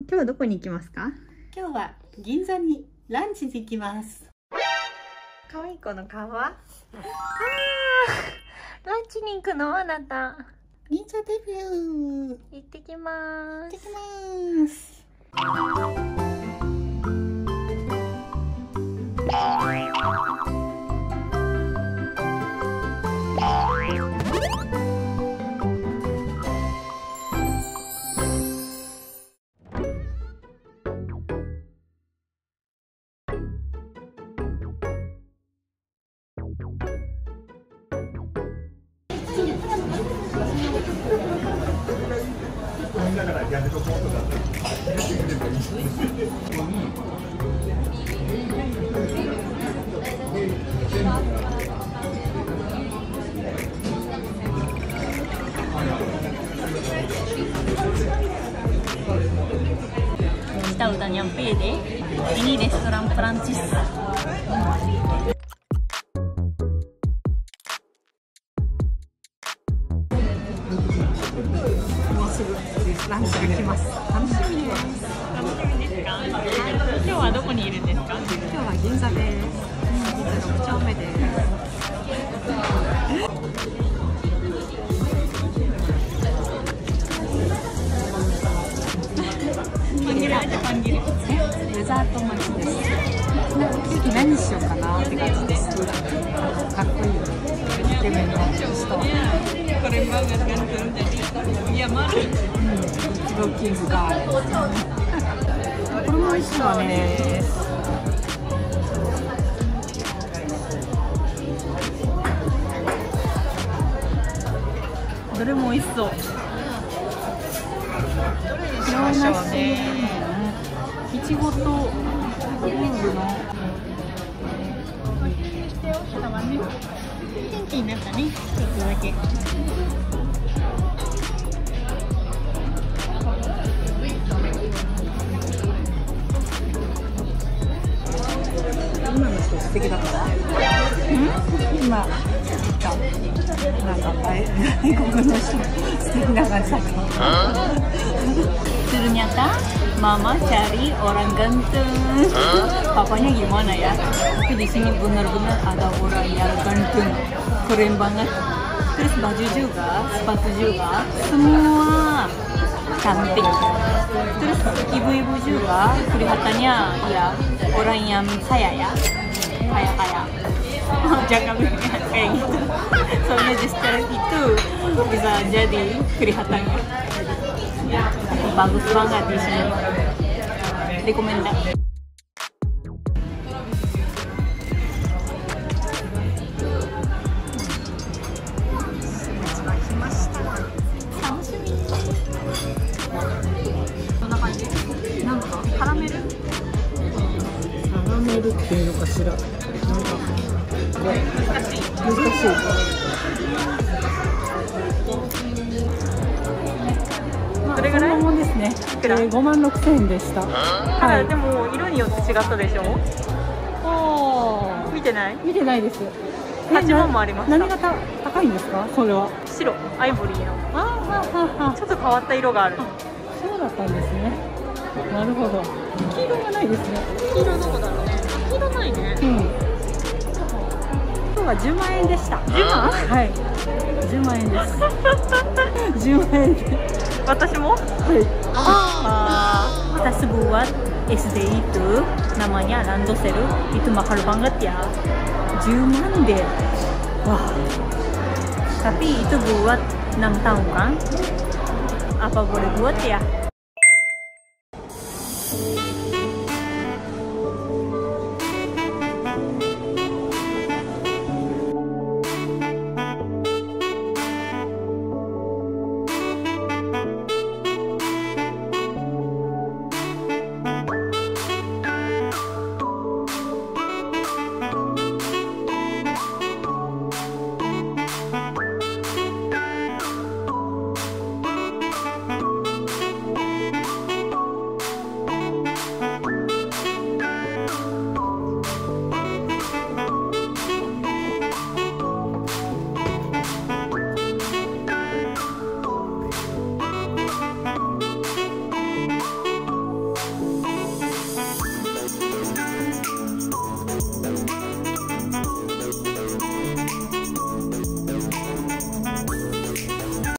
今日はどこに行きますか？今日は銀座にランチに行きます。可愛い子の顔は？ランチに行くの？あなた。銀座デビュー。行ってきます。行ってきますだからやめとこうとかって言ってくればいいです北歌にゃんぺーでミニレストランプランチス。もうす。ぐランチが来ます。楽しみです。楽しみです。か今日はどこにいるんです。か今日は銀座です。銀座六丁目です。デザートマチです。ケーキ何しようかなって感じです。かっこいい。イケメンの人。Keren banget kan tuh jadi ya malu ロッキングガール。これも美味しいわね。どれも美味しそう洋梨。いちごとルールの。元気になったねちょっとだけ今の人素敵だった？今。なんか外国の人素敵な感じだった。Ternyata mama cari orang ganteng. Papanya gimana ya? Tapi di sini benar-benar ada orang yang ganteng. Keren banget. Terus baju juga sepatu juga semua cantik. Terus ibu-ibu juga kelihatannya ya orang yang kaya ya. Kaya kaya. Jangan kayak gitu. Soalnya gesture itu bisa jadi kelihatannya bagus banget di sini rekomendasi カラメルっていうのかしら。なんか難しい難しい。くらえー5万6千円でした。ただはい。でも色によって違ったでしょ？お見てない？見てないです。8万もありました何がた高いんですか？それは。白アイボリーのあはははちょっと変わった色があるそうだったんですね。なるほど。黄色がないですね。黄色どこだろうね黄色ないねうん。今日は10万円でした。10万？はい。10万円です。10万円で。私もはい。 Ah, kita sebuat SD itu namanya Landosel itu mahal banget ya 10 man deh wah tapi itu buat 6 tahun kan apa boleh buat ya